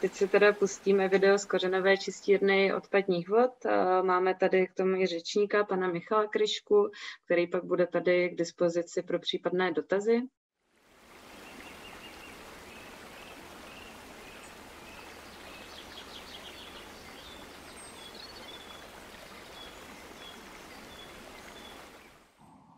Teď si teda pustíme video z kořenové čistírny odpadních vod. Máme tady k tomu i řečníka, pana Michala Kryšku, který pak bude tady k dispozici pro případné dotazy.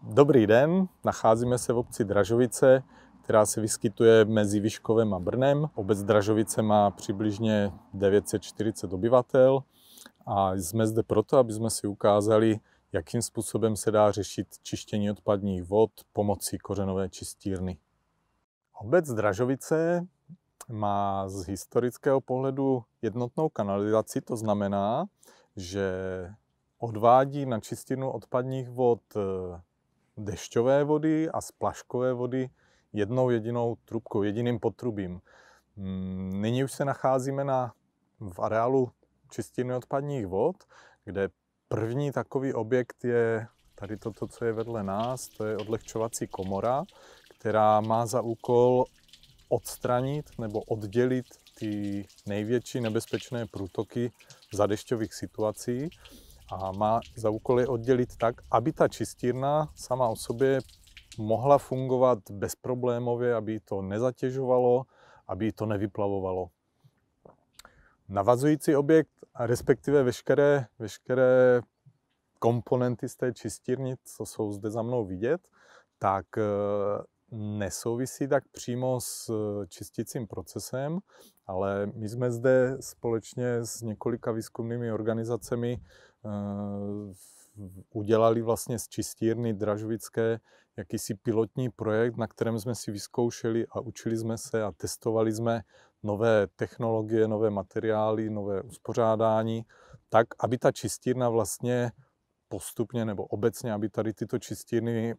Dobrý den, nacházíme se v obci Dražovice, která se vyskytuje mezi Vyškovem a Brnem. Obec Dražovice má přibližně 940 obyvatel a jsme zde proto, aby jsme si ukázali, jakým způsobem se dá řešit čištění odpadních vod pomocí kořenové čistírny. Obec Dražovice má z historického pohledu jednotnou kanalizaci, to znamená, že odvádí na čistírnu odpadních vod dešťové vody a splaškové vody jednou jedinou trubkou, jediným potrubím. Mm, nyní už se nacházíme na, v areálu čistírny odpadních vod, kde první takový objekt je tady toto, co je vedle nás, to je odlehčovací komora, která má za úkol odstranit nebo oddělit ty největší nebezpečné průtoky za dešťových situací a má za úkol je oddělit tak, aby ta čistírna sama o sobě mohla fungovat bezproblémově, aby to nezatěžovalo, aby to nevyplavovalo. Navazující objekt, respektive veškeré, veškeré komponenty z té čistírny, co jsou zde za mnou vidět, tak eh, nesouvisí tak přímo s eh, čistícím procesem, ale my jsme zde společně s několika výzkumnými organizacemi Eh, udělali vlastně z čistírny Dražovické jakýsi pilotní projekt, na kterém jsme si vyzkoušeli a učili jsme se a testovali jsme nové technologie, nové materiály, nové uspořádání, tak, aby ta čistírna vlastně postupně nebo obecně, aby tady tyto čistírny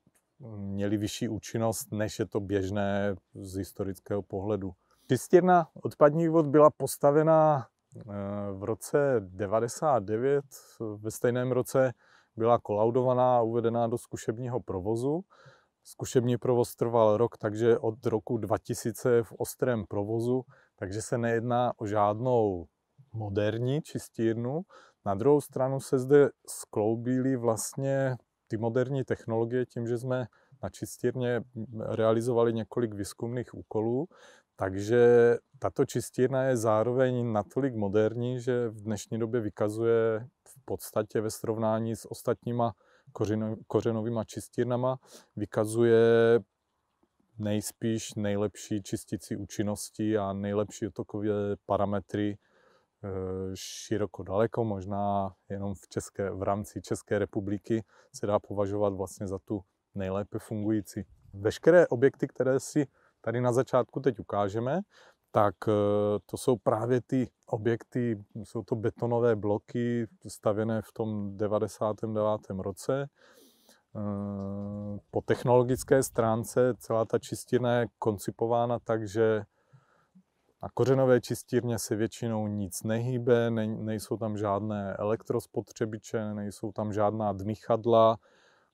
měly vyšší účinnost, než je to běžné z historického pohledu. Čistírna odpadních vod byla postavená v roce 99 ve stejném roce byla kolaudovaná a uvedená do zkušebního provozu. Zkušební provoz trval rok, takže od roku 2000 v ostrém provozu, takže se nejedná o žádnou moderní čistírnu. Na druhou stranu se zde skloubily vlastně ty moderní technologie tím, že jsme na čistírně realizovali několik výzkumných úkolů, takže tato čistírna je zároveň natolik moderní, že v dnešní době vykazuje podstatě ve srovnání s ostatníma kořenovými čistírnama, vykazuje nejspíš nejlepší čistící účinnosti a nejlepší otokové parametry eh, široko daleko, možná jenom v, České, v rámci České republiky se dá považovat vlastně za tu nejlépe fungující. Veškeré objekty, které si tady na začátku teď ukážeme, tak eh, to jsou právě ty objekty, jsou to betonové bloky stavěné v tom 99. roce. Eh, po technologické stránce celá ta čistírna je koncipována tak, že na kořenové čistírně se většinou nic nehýbe, nejsou tam žádné elektrospotřebiče, nejsou tam žádná dmychadla,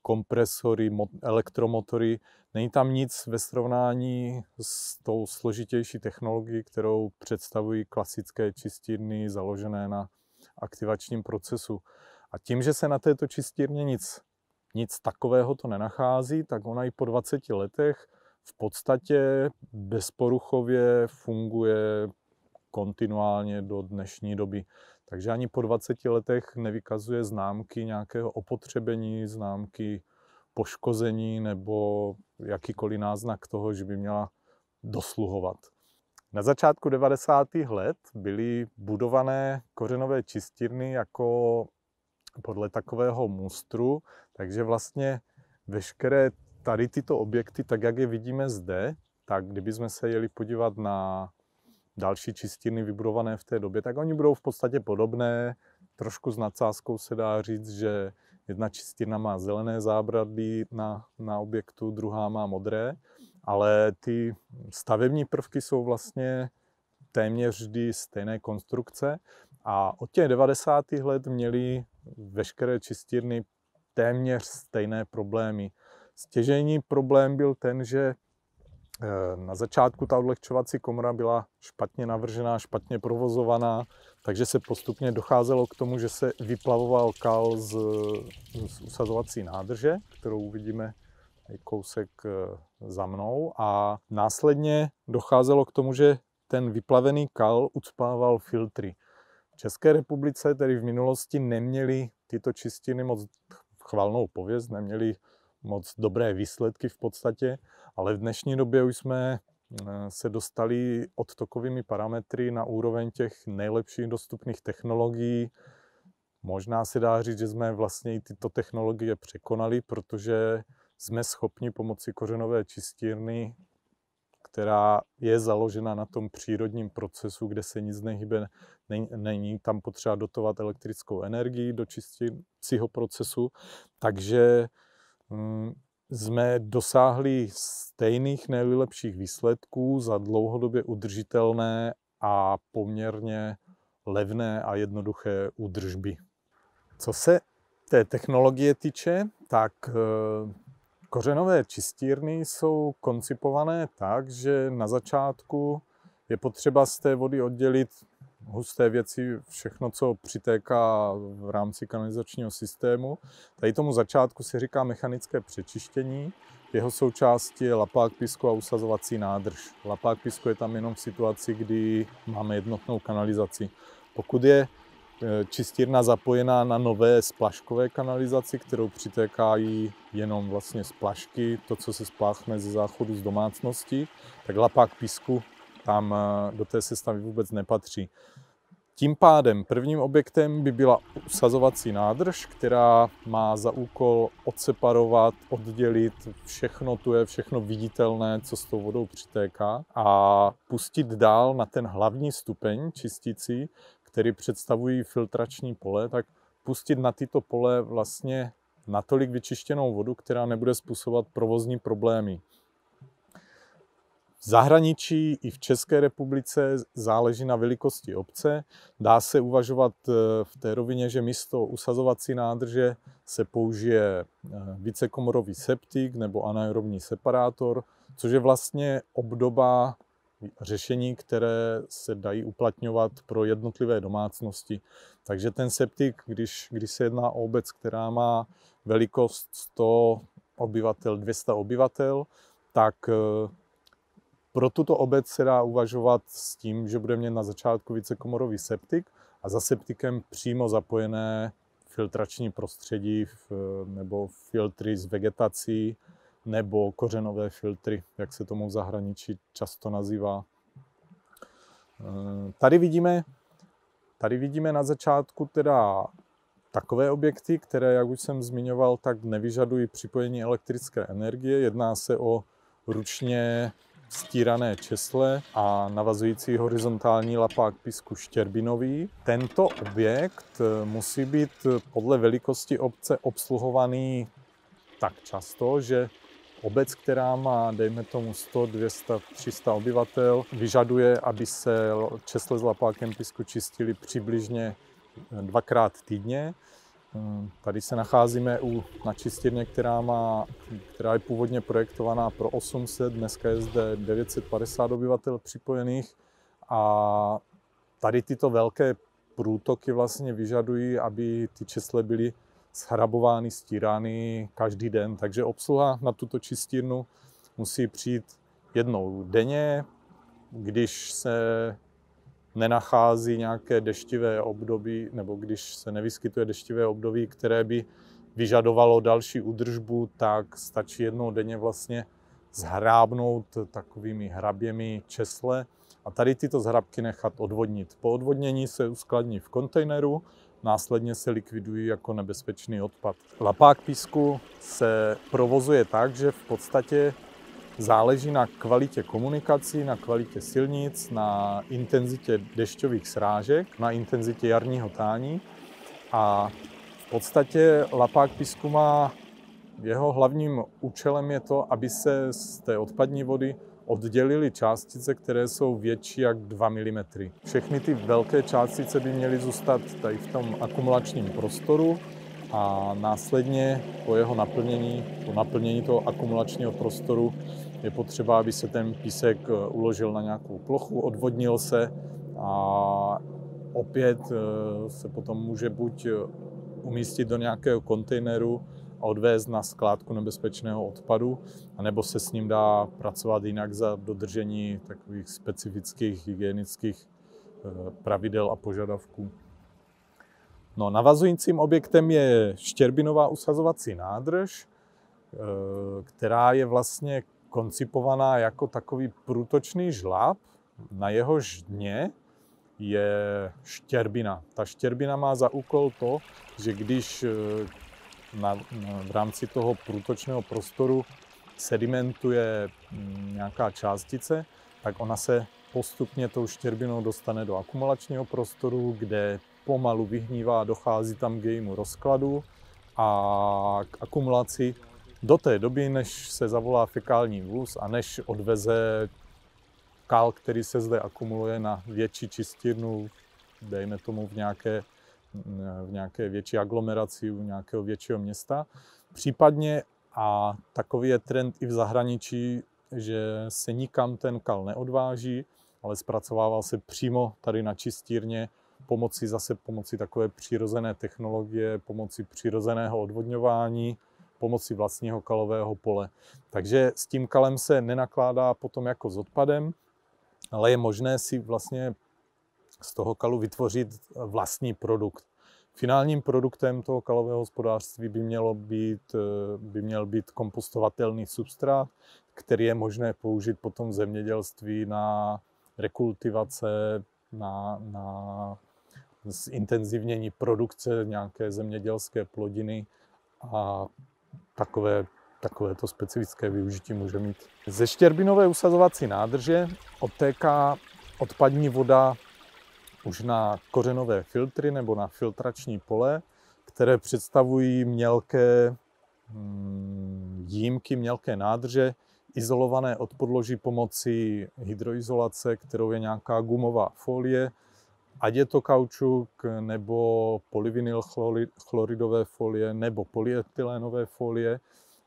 kompresory, elektromotory. Není tam nic ve srovnání s tou složitější technologií, kterou představují klasické čistírny založené na aktivačním procesu. A tím, že se na této čistírně nic, nic takového to nenachází, tak ona i po 20 letech v podstatě bezporuchově funguje kontinuálně do dnešní doby. Takže ani po 20 letech nevykazuje známky nějakého opotřebení, známky poškození nebo jakýkoliv náznak toho, že by měla dosluhovat. Na začátku 90. let byly budované kořenové čistírny jako podle takového mustru, takže vlastně veškeré tady tyto objekty, tak jak je vidíme zde, tak kdybychom se jeli podívat na další čistírny vybudované v té době, tak oni budou v podstatě podobné. Trošku s nadsázkou se dá říct, že jedna čistírna má zelené zábradlí na, na objektu, druhá má modré, ale ty stavební prvky jsou vlastně téměř vždy stejné konstrukce a od těch 90. let měly veškeré čistírny téměř stejné problémy. Stěžejní problém byl ten, že Na začátku ta odlehčovací komora byla špatně navržená, špatně provozovaná, takže se postupně docházelo k tomu, že se vyplavoval kal z, z usazovací nádrže, kterou vidíme kousek eh, za mnou a následně docházelo k tomu, že ten vyplavený kal ucpával filtry. V České republice tedy v minulosti neměli tyto čistiny moc chvalnou pověst, neměli moc dobré výsledky v podstatě, ale v dnešní době už jsme eh, se dostali odtokovými parametry na úroveň těch nejlepších dostupných technologií. Možná se dá říct, že jsme vlastně i tyto technologie překonali, protože jsme schopni pomocí kořenové čistírny, která je založena na tom přírodním procesu, kde se nic nehybe, není, tam potřeba dotovat elektrickou energii do čistícího procesu, takže jsme dosáhli stejných nejlepších výsledků za dlouhodobě udržitelné a poměrně levné a jednoduché údržby. Co se té technologie týče, tak eh, Kořenové čistírny jsou koncipované tak, že na začátku je potřeba z té vody oddělit husté věci, všechno, co přitéká v rámci kanalizačního systému. Tady tomu začátku se říká mechanické přečištění. Jeho součástí je lapák písku a usazovací nádrž. Lapák písku je tam jenom v situaci, kdy máme jednotnou kanalizaci. Pokud je Eh, čistírna zapojená na nové splaškové kanalizaci, kterou přitékají jenom vlastně splašky, to, co se spláchne ze záchodu z domácnosti, tak lapák písku tam eh, do té sestavy vůbec nepatří. Tím pádem prvním objektem by byla usazovací nádrž, která má za úkol odseparovat, oddělit všechno tu je, všechno viditelné, co s tou vodou přitéká a pustit dál na ten hlavní stupeň čistící, který představují filtrační pole, tak pustit na tyto pole vlastně natolik vyčištěnou vodu, která nebude způsobovat provozní problémy. V zahraničí i v České republice záleží na velikosti obce. Dá se uvažovat eh, v té rovině, že místo usazovací nádrže se použije eh, vícekomorový septik nebo anaerobní separátor, což je vlastně obdoba řešení, které se dají uplatňovat pro jednotlivé domácnosti. Takže ten septik, když, když se jedná o obec, která má velikost 100 obyvatel, 200 obyvatel, tak eh, pro tuto obec se dá uvažovat s tím, že bude mít na začátku vícekomorový septik a za septikem přímo zapojené filtrační prostředí nebo filtry s vegetací, nebo kořenové filtry, jak se tomu v zahraničí často nazývá. Eh, tady vidíme, tady vidíme na začátku teda takové objekty, které, jak už jsem zmiňoval, tak nevyžadují připojení elektrické energie. Jedná se o ručně stírané česle a navazující horizontální lapák písku štěrbinový. Tento objekt musí být podle velikosti obce obsluhovaný tak často, že Obec, která má, dejme tomu, 100, 200, 300 obyvatel, vyžaduje, aby se česle s lapákem písku čistili přibližně eh, dvakrát týdně. Eh, tady se nacházíme u, na čistírně, která, má, která je původně projektovaná pro 800, dneska je zde 950 obyvatel připojených a tady tyto velké průtoky vlastně vyžadují, aby ty česle byly shrabovány, stírány každý den. Takže obsluha na tuto čistírnu musí přijít jednou denně, když se nenachází nějaké deštivé období, nebo když se nevyskytuje deštivé období, které by vyžadovalo další údržbu, tak stačí jednou denně vlastně zhrábnout takovými hraběmi česle a tady tyto zhrabky nechat odvodnit. Po odvodnění se uskladní v kontejneru následně se likvidují jako nebezpečný odpad. Lapák písku se provozuje tak, že v podstatě záleží na kvalitě komunikací, na kvalitě silnic, na intenzitě dešťových srážek, na intenzitě jarního tání a v podstatě lapák písku má jeho hlavním účelem je to, aby se z té odpadní vody oddělili částice, které jsou větší jak 2 mm. Všechny ty velké částice by měly zůstat tady v tom akumulačním prostoru a následně po jeho naplnění, po naplnění toho akumulačního prostoru je potřeba, aby se ten písek eh, uložil na nějakou plochu, odvodnil se a opět eh, se potom může buď eh, umístit do nějakého kontejneru a odvést na skládku nebezpečného odpadu, anebo se s ním dá pracovat jinak za dodržení takových specifických hygienických pravidel a požadavků. No, navazujícím objektem je štěrbinová usazovací nádrž, která je vlastně koncipovaná jako takový průtočný žlab, na jehož dně je štěrbina. Ta štěrbina má za úkol to, že když eh, na, na, v rámci toho průtočného prostoru sedimentuje mm, nějaká částice, tak ona se postupně tou štěrbinou dostane do akumulačního prostoru, kde pomalu vyhnívá, dochází tam k jejímu rozkladu a k akumulaci do té doby, než se zavolá fekální vůz a než odveze kal, který se zde akumuluje na větší čistírnu, dejme tomu v nějaké, v nějaké větší aglomeraci u nějakého většího města. Případně, a takový je trend i v zahraničí, že se nikam ten kal neodváží, ale zpracovával se přímo tady na čistírně pomocí zase pomocí takové přirozené technologie, pomocí přirozeného odvodňování, pomocí vlastního kalového pole. Takže s tím kalem se nenakládá potom jako s odpadem, ale je možné si vlastně z toho kalu vytvořit vlastní produkt. Finálním produktem toho kalového hospodářství by, mělo být, by měl být kompostovatelný substrát, který je možné použít potom v zemědělství na rekultivace, na, na zintenzivnění produkce nějaké zemědělské plodiny a takové, takové to specifické využití může mít. Ze štěrbinové usazovací nádrže odtéká odpadní voda už na kořenové filtry nebo na filtrační pole, které představují mělké mm, jímky, mělké nádrže, izolované od podloží pomocí hydroizolace, kterou je nějaká gumová folie, ať je to kaučuk, nebo polyvinyl chloridové folie, nebo polyetylénové folie.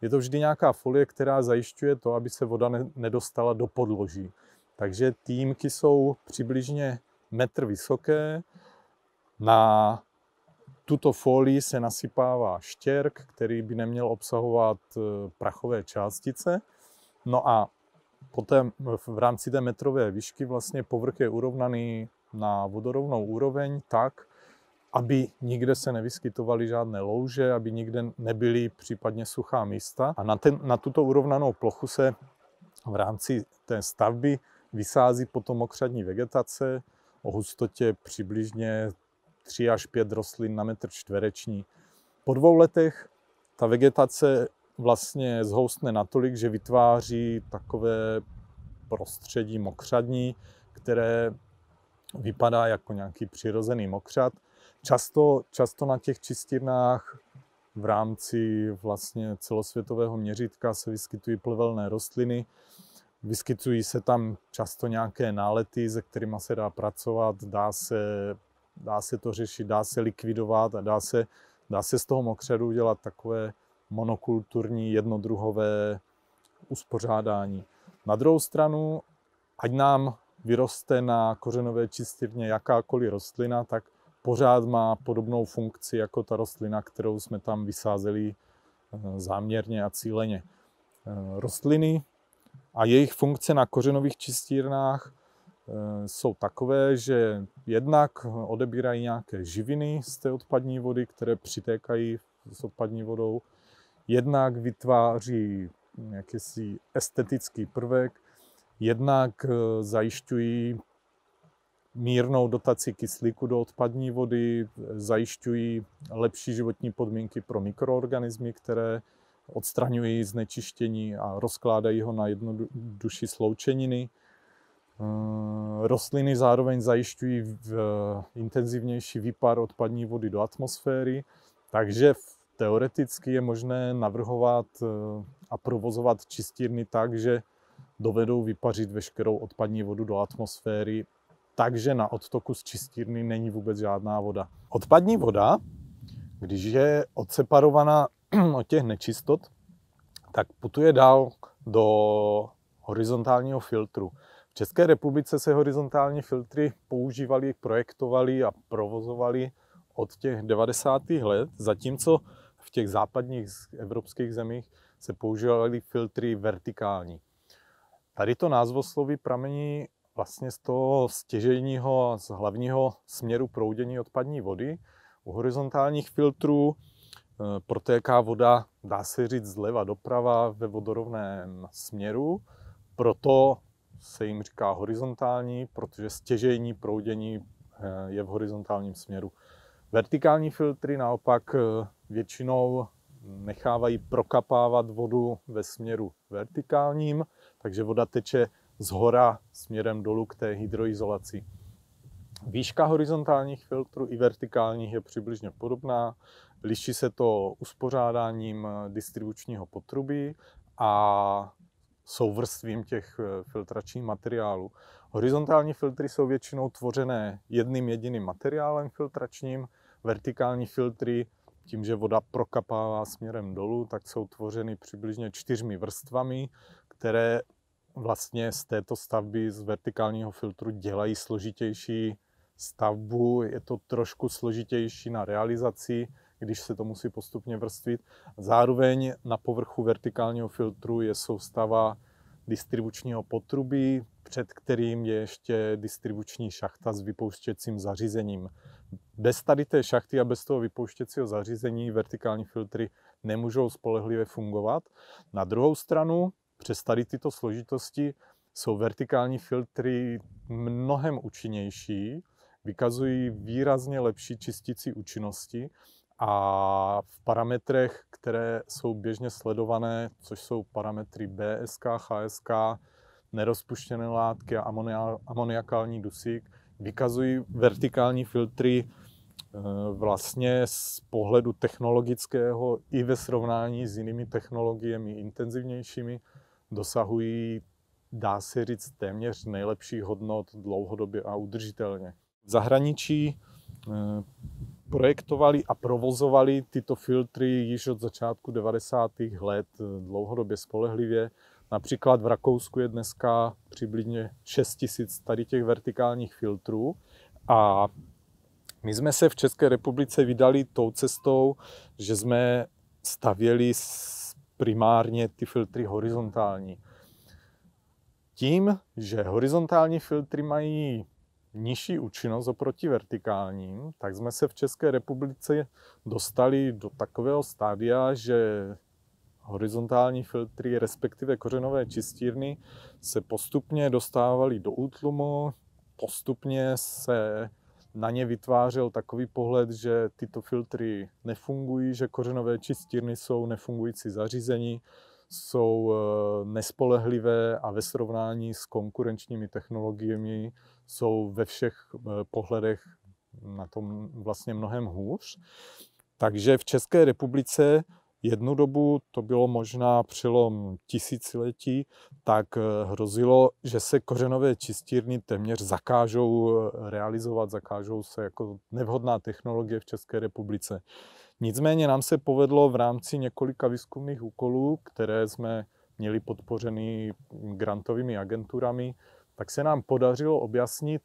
Je to vždy nějaká folie, která zajišťuje to, aby se voda nedostala do podloží. Takže týmky jsou přibližně metr vysoké. Na tuto folii se nasypává štěrk, který by neměl obsahovat e, prachové částice. No a potom v rámci té metrové výšky vlastně povrch je urovnaný na vodorovnou úroveň tak, aby nikde se nevyskytovaly žádné louže, aby nikde nebyly případně suchá místa. A na, ten, na tuto urovnanou plochu se v rámci té stavby vysází potom mokřadní vegetace o hustotě přibližně 3 až 5 rostlin na metr čtvereční. Po dvou letech ta vegetace vlastně zhoustne natolik, že vytváří takové prostředí mokřadní, které vypadá jako nějaký přirozený mokřad. Často, často na těch čistírnách v rámci vlastně celosvětového měřítka se vyskytují plevelné rostliny. Vyskytují se tam často nějaké nálety, se kterými se dá pracovat, dá se, dá se to řešit, dá se likvidovat a dá se, dá se z toho mokřadu udělat takové monokulturní, jednodruhové uspořádání. Na druhou stranu, ať nám vyroste na kořenové čistírně jakákoliv rostlina, tak pořád má podobnou funkci jako ta rostlina, kterou jsme tam vysázeli eh, záměrně a cíleně. Eh, rostliny a jejich funkce na kořenových čistírnách eh, jsou takové, že jednak odebírají nějaké živiny z té odpadní vody, které přitékají s odpadní vodou, jednak vytváří jakýsi estetický prvek, Jednak eh, zajišťují mírnou dotaci kyslíku do odpadní vody, zajišťují lepší životní podmínky pro mikroorganismy, které odstraňují znečištění a rozkládají ho na jednodušší sloučeniny. Eh, rostliny zároveň zajišťují intenzivnější výpar odpadní vody do atmosféry, takže teoreticky je možné navrhovat eh, a provozovat čistírny tak, že dovedou vypařit veškerou odpadní vodu do atmosféry, takže na odtoku z čistírny není vůbec žádná voda. Odpadní voda když je odseparovaná od těch nečistot, tak putuje dál do horizontálního filtru. V České republice se horizontální filtry používaly, projektovaly a provozovaly od těch 90. let, zatímco v těch západních evropských zemích se používaly filtry vertikální. Tady to názvosloví pramení vlastně z toho stěžejního z hlavního směru proudění odpadní vody. U horizontálních filtrů eh, protéká voda, dá se říct, zleva doprava ve vodorovném směru, proto se jim říká horizontální, protože stěžejní proudění eh, je v horizontálním směru. Vertikální filtry naopak eh, většinou nechávají prokapávat vodu ve směru vertikálním, takže voda teče z hora směrem dolů k té hydroizolaci. Výška horizontálních filtrů i vertikálních je přibližně podobná. Liší se to uspořádáním distribučního potrubí a souvrstvím těch eh, filtračních materiálů. Horizontální filtry jsou většinou tvořené jedným jediným materiálem filtračním, vertikální filtry tím, že voda prokapává směrem dolů, tak jsou tvořeny přibližně čtyřmi vrstvami, které vlastně z této stavby z vertikálního filtru dělají složitější stavbu. Je to trošku složitější na realizaci, když se to musí postupně vrstvit. Zároveň na povrchu vertikálního filtru je soustava distribučního potrubí, před kterým je ještě distribuční šachta s vypouštěcím zařízením. Bez tady té šachty a bez toho vypouštěcího zařízení vertikální filtry nemůžou spolehlivě fungovat. Na druhou stranu, přes tady tyto složitosti jsou vertikální filtry mnohem účinnější, vykazují výrazně lepší čistící účinnosti a v parametrech, které jsou běžně sledované, což jsou parametry BSK, HSK, nerozpuštěné látky a amoniakální dusík, vykazují vertikální filtry eh, vlastně z pohledu technologického i ve srovnání s jinými technologiemi intenzivnějšími dosahují, dá se říct, téměř nejlepších hodnot dlouhodobě a udržitelně. V zahraničí eh, projektovali a provozovali tyto filtry již od začátku 90. let eh, dlouhodobě spolehlivě. Například v Rakousku je dneska přibližně 6 tisíc tady těch vertikálních filtrů a my jsme se v České republice vydali tou cestou, že jsme stavěli primárně ty filtry horizontální. Tím, že horizontální filtry mají nižší účinnost oproti vertikálním, tak jsme se v České republice dostali do takového stádia, že horizontální filtry, respektive kořenové čistírny, se postupně dostávaly do útlumu, postupně se na ně vytvářel takový pohled, že tyto filtry nefungují, že kořenové čistírny jsou nefungující zařízení, jsou eh, nespolehlivé a ve srovnání s konkurenčními technologiemi jsou ve všech eh, pohledech na tom vlastně mnohem hůř. Takže v České republice jednu dobu, to bylo možná přelom tisíciletí, tak eh, hrozilo, že se kořenové čistírny téměř zakážou realizovat, zakážou se jako nevhodná technologie v České republice. Nicméně nám se povedlo v rámci několika výzkumných úkolů, které jsme měli podpořeny grantovými agenturami, tak se nám podařilo objasnit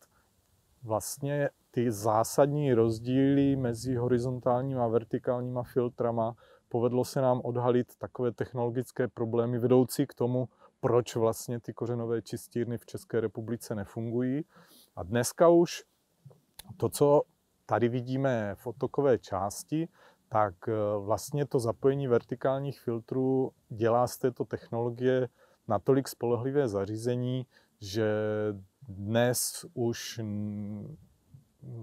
vlastně ty zásadní rozdíly mezi horizontálníma a vertikálníma filtrama. Povedlo se nám odhalit takové technologické problémy vedoucí k tomu, proč vlastně ty kořenové čistírny v České republice nefungují. A dneska už to, co tady vidíme v otokové části, tak eh, vlastně to zapojení vertikálních filtrů dělá z této technologie natolik spolehlivé zařízení, že dnes už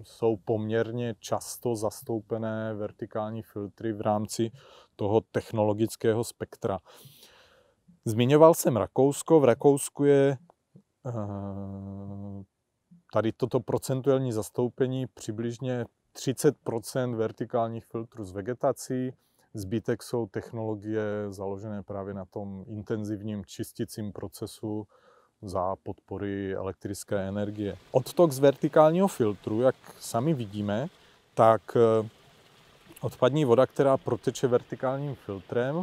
jsou poměrně často zastoupené vertikální filtry v rámci toho technologického spektra. Zmiňoval jsem Rakousko. V Rakousku je eh, tady toto procentuální zastoupení přibližně 30% vertikálních filtrů z vegetací, zbytek jsou technologie založené právě na tom intenzivním čisticím procesu za podpory elektrické energie. Odtok z vertikálního filtru, jak sami vidíme, tak eh, odpadní voda, která proteče vertikálním filtrem,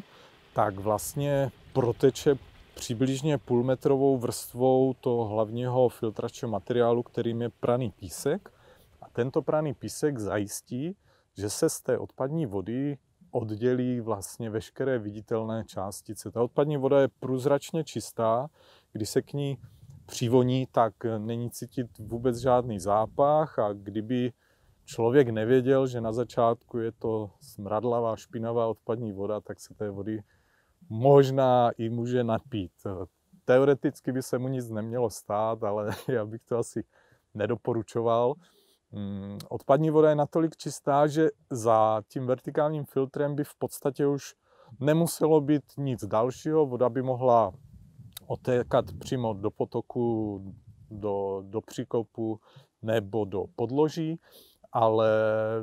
tak vlastně proteče přibližně půlmetrovou vrstvou toho hlavního filtračního materiálu, kterým je praný písek. A tento praný písek zajistí, že se z té odpadní vody oddělí vlastně veškeré viditelné částice. Ta odpadní voda je průzračně čistá, když se k ní přivoní, tak není cítit vůbec žádný zápach a kdyby člověk nevěděl, že na začátku je to smradlavá, špinavá odpadní voda, tak se té vody možná i může napít. Teoreticky by se mu nic nemělo stát, ale já bych to asi nedoporučoval. Mm, odpadní voda je natolik čistá, že za tím vertikálním filtrem by v podstatě už nemuselo být nic dalšího. Voda by mohla otékat přímo do potoku, do, do příkopu nebo do podloží, ale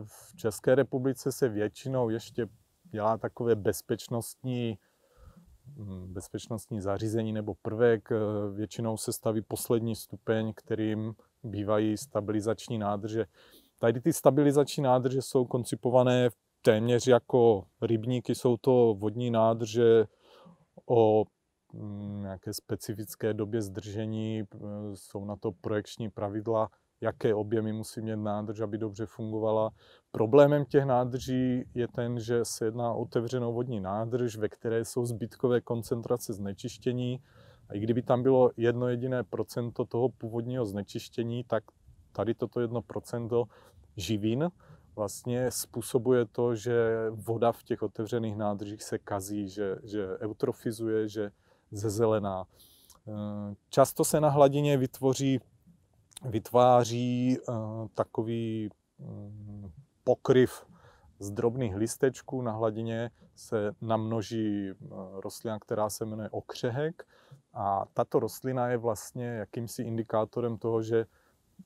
v České republice se většinou ještě dělá takové bezpečnostní mm, bezpečnostní zařízení nebo prvek. Většinou se staví poslední stupeň, kterým bývají stabilizační nádrže. Tady ty stabilizační nádrže jsou koncipované téměř jako rybníky, jsou to vodní nádrže o nějaké specifické době zdržení, jsou na to projekční pravidla, jaké objemy musí mít nádrž, aby dobře fungovala. Problémem těch nádrží je ten, že se jedná o otevřenou vodní nádrž, ve které jsou zbytkové koncentrace znečištění, a i kdyby tam bylo jedno jediné procento toho původního znečištění, tak tady toto jedno procento živin vlastně způsobuje to, že voda v těch otevřených nádržích se kazí, že, že eutrofizuje, že zezelená. Eh, často se na hladině vytvoří, vytváří eh, takový mm, pokryv z drobných listečků. Na hladině se namnoží eh, rostlina, která se jmenuje okřehek a tato rostlina je vlastně jakýmsi indikátorem toho, že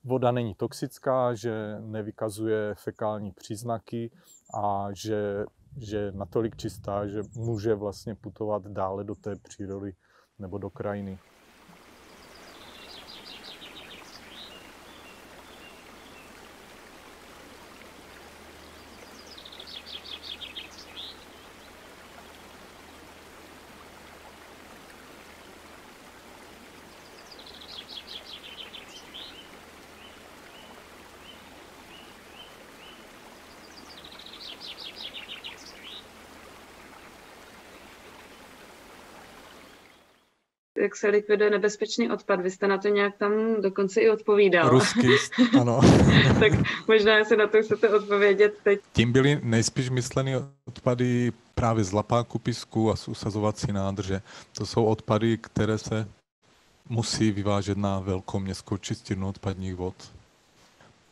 voda není toxická, že nevykazuje fekální příznaky a že, že je natolik čistá, že může vlastně putovat dále do té přírody nebo do krajiny. Jak se likviduje nebezpečný odpad. Vy jste na to nějak tam dokonce i odpovídal. Rusky, ano. tak možná se na to chcete odpovědět teď. Tím byly nejspíš mysleny odpady právě z lapáku písku a z usazovací nádrže. To jsou odpady, které se musí vyvážet na velkou městskou čistírnu odpadních vod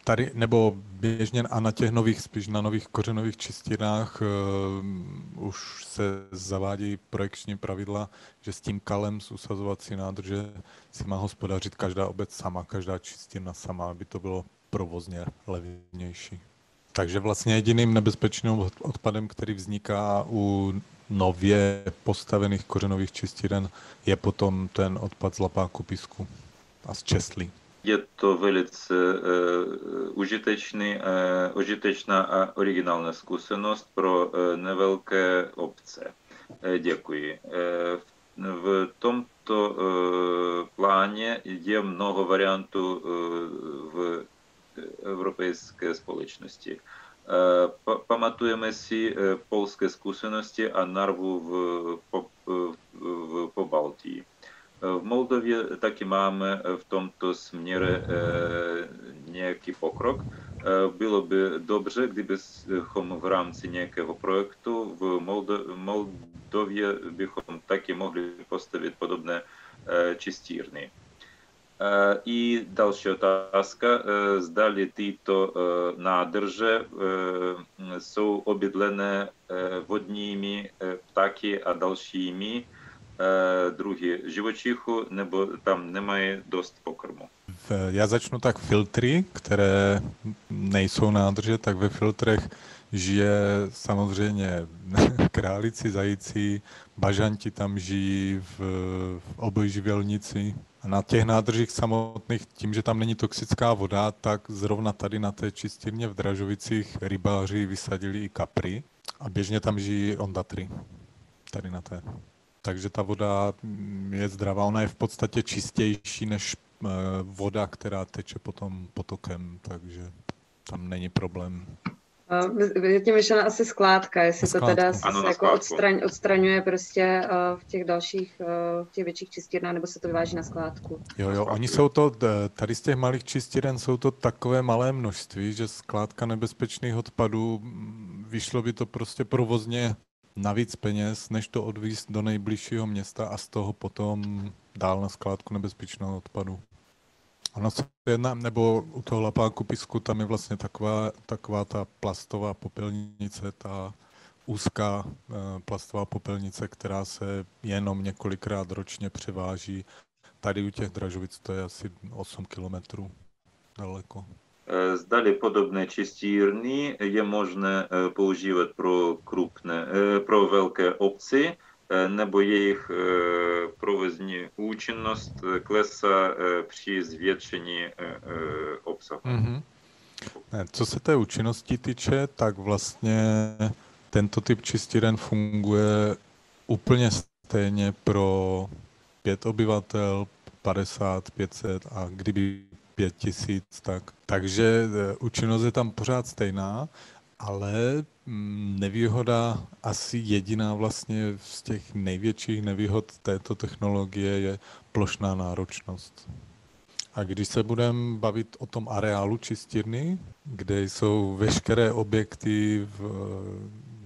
tady, nebo běžně a na těch nových, spíš na nových kořenových čistírnách uh, už se zavádí projekční pravidla, že s tím kalem z usazovací nádrže si má hospodařit každá obec sama, každá čistírna sama, aby to bylo provozně levnější. Takže vlastně jediným nebezpečným odpadem, který vzniká u nově postavených kořenových čistíren, je potom ten odpad z lapáku písku a z česlí. Je to velice uh, užitečný, uh, užitečná a originální zkušenost pro uh, nevelké obce. Uh, děkuji. Uh, v tomto uh, pláně je mnoho variantů uh, v evropské společnosti. Uh, pamatujeme si uh, polské zkušenosti v, Moldově taky máme v tomto směre nějaký pokrok. Bylo by dobře, kdybychom v rámci nějakého projektu v Moldově bychom taky mohli postavit podobné čistírny. I další otázka. Zdali tyto nádrže jsou obydlené vodními ptaky a dalšími druhy živočichu, nebo tam nemají dost pokrmu. Já začnu tak filtry, které nejsou nádrže, tak ve filtrech žije samozřejmě králici, zajíci, bažanti tam žijí v, v. A na těch nádržích samotných, tím, že tam není toxická voda, tak zrovna tady na té čistírně v Dražovicích rybáři vysadili i kapry a běžně tam žijí ondatry. Tady na té. Takže ta voda je zdravá. Ona je v podstatě čistější než eh, voda, která teče potom potokem, takže tam není problém. Je tím myšlena asi skládka, jestli skládku. to teda ano, jako odstraň, odstraňuje prostě v těch dalších, v těch větších čistírnách, nebo se to vyváží na skládku. Jo, jo, oni jsou to, tady z těch malých čistíren jsou to takové malé množství, že skládka nebezpečných odpadů, vyšlo by to prostě provozně navíc peněz, než to odvízt do nejbližšího města a z toho potom dál na skládku nebezpečného odpadu. Ono se jedna, nebo u toho lapáku pisku, tam je vlastně taková, taková ta plastová popelnice, ta úzká uh, plastová popelnice, která se jenom několikrát ročně převáží. Tady u těch Dražovic to je asi 8 kilometrů daleko. Zdali podobné čistírny je možné eh, používat pro krupné, pro velké obci, nebo jejich provozní účinnost klesá při zvětšení obsahu. Mm-hmm. Co se té účinnosti týče, tak vlastně tento typ čistíren funguje úplně stejně pro pět obyvatel, 50, 500 a kdyby 5000, tak. Takže účinnost je tam pořád stejná, ale mm, nevýhoda, asi jediná vlastně z těch největších nevýhod této technologie je plošná náročnost. A když se budeme bavit o tom areálu čistírny, kde jsou veškeré objekty, v,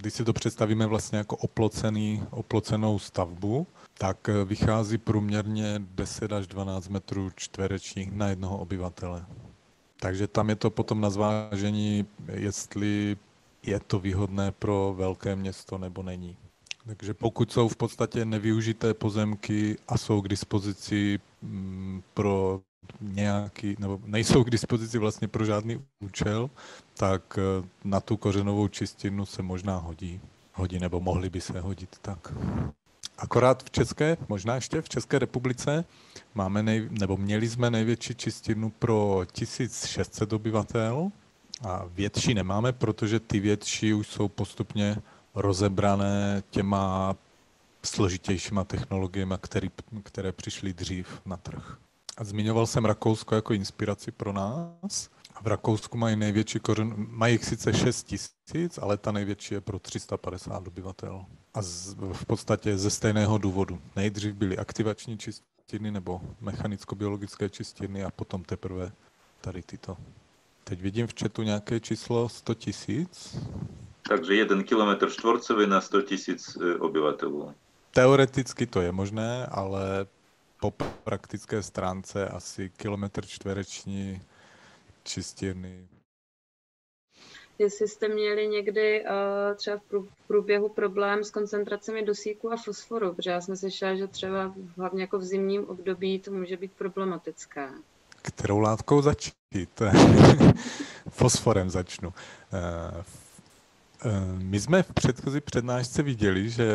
když si to představíme vlastně jako oplocený, oplocenou stavbu, tak vychází průměrně 10 až 12 metrů čtverečních na jednoho obyvatele. Takže tam je to potom na zvážení, jestli je to výhodné pro velké město nebo není. Takže pokud jsou v podstatě nevyužité pozemky a jsou k dispozici mm, pro nějaký, nebo nejsou k dispozici vlastně pro žádný účel, tak eh, na tu kořenovou čistinu se možná hodí. Hodí, nebo mohly by se hodit tak. Akorát v České, možná ještě v České republice, máme nej, nebo měli jsme největší čistinu pro 1600 obyvatel a větší nemáme, protože ty větší už jsou postupně rozebrané těma složitějšíma technologiemi, které, které přišly dřív na trh. A zmiňoval jsem Rakousko jako inspiraci pro nás. V Rakousku mají největší kořen, mají jich sice 6 tisíc, ale ta největší je pro 350 obyvatel. A z, v podstatě ze stejného důvodu. Nejdřív byly aktivační čistírny nebo mechanicko-biologické čistírny a potom teprve tady tyto. Teď vidím v chatu nějaké číslo 100 tisíc. Takže jeden kilometr čtvorcový na 100 tisíc e, obyvatelů. Teoreticky to je možné, ale po praktické stránce asi kilometr čtvereční čistírny. Jestli jste měli někdy uh, třeba v průběhu problém s koncentracemi dusíku a fosforu, protože já jsem slyšela, že třeba hlavně jako v zimním období to může být problematické. Kterou látkou začít? Fosforem začnu. Uh, my jsme v předchozí přednášce viděli, že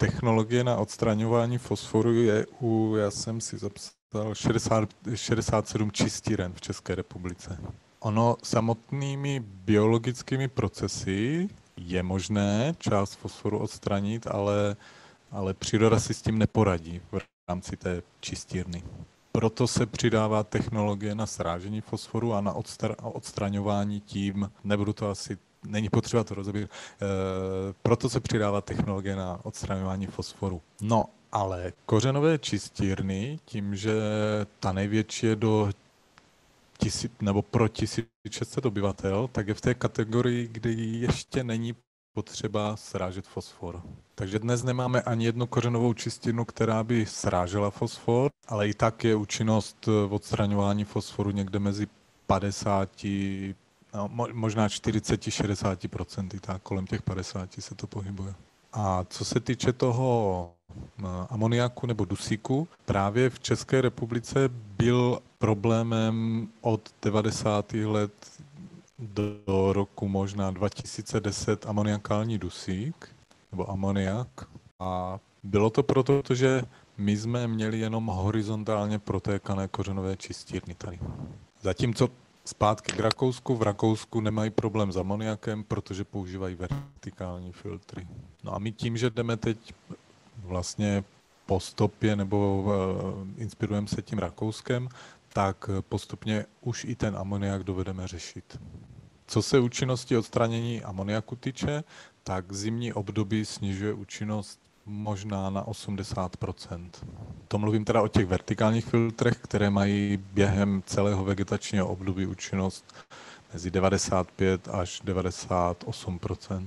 technologie na odstraňování fosforu je u, já jsem si zapsal, 60, 67 čistíren v České republice. Ono samotnými biologickými procesy je možné část fosforu odstranit, ale, ale příroda si s tím neporadí v rámci té čistírny. Proto se přidává technologie na srážení fosforu a na odstraňování tím, nebudu to asi není potřeba to rozebírat. E, proto se přidává technologie na odstraňování fosforu. No, ale kořenové čistírny, tím, že ta největší je do tisíc, nebo pro 1600 obyvatel, tak je v té kategorii, kdy ještě není potřeba srážet fosfor. Takže dnes nemáme ani jednu kořenovou čistinu, která by srážela fosfor, ale i tak je účinnost v odstraňování fosforu někde mezi 50 no, možná 40-60%, tak kolem těch 50 se to pohybuje. A co se týče toho eh, amoniaku nebo dusíku, právě v České republice byl problémem od 90. let do roku možná 2010 amoniakální dusík, nebo amoniak. A bylo to proto, že my jsme měli jenom horizontálně protékané kořenové čistírny tady. Zatímco zpátky k Rakousku, v Rakousku nemají problém s amoniakem, protože používají vertikální filtry. No a my tím, že jdeme teď vlastně po stopě nebo uh, inspirujeme se tím Rakouskem, tak postupně už i ten amoniak dovedeme řešit. Co se účinnosti odstranění amoniaku týče, tak zimní období snižuje účinnost možná na 80%. To mluvím teda o těch vertikálních filtrech, které mají během celého vegetačního období účinnost mezi 95 až 98%.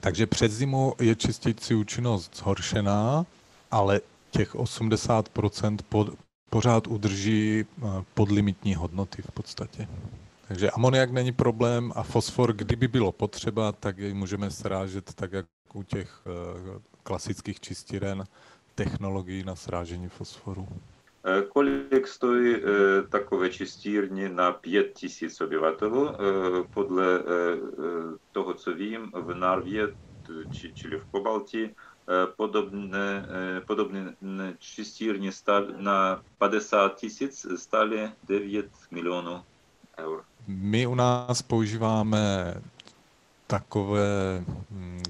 Takže před zimu je čistící účinnost zhoršená, ale těch 80% pod, pořád udrží eh, podlimitní hodnoty v podstatě. Takže amoniak není problém a fosfor, kdyby bylo potřeba, tak jej můžeme srážet tak, jak u těch eh, klasických čistíren technologií na srážení fosforu. Eh, kolik stojí takové čistírny na 5000 obyvatel? Podle toho, co vím, v Narvě, čili v Kobalti, podobné, podobné čistírny na 50 tisíc stály 9 milionů eur. My u nás používáme takové hm,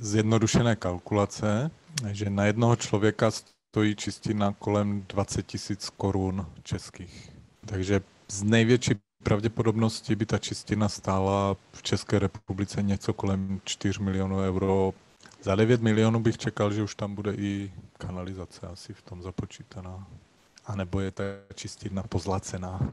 zjednodušené kalkulace, že na jednoho člověka stojí čistina kolem 20 tisíc korun českých. Takže z největší pravděpodobnosti by ta čistina stála v České republice něco kolem 4 milionů euro. Za 9 milionů bych čekal, že už tam bude i kanalizace asi v tom započítaná. A nebo je ta čistina pozlacená.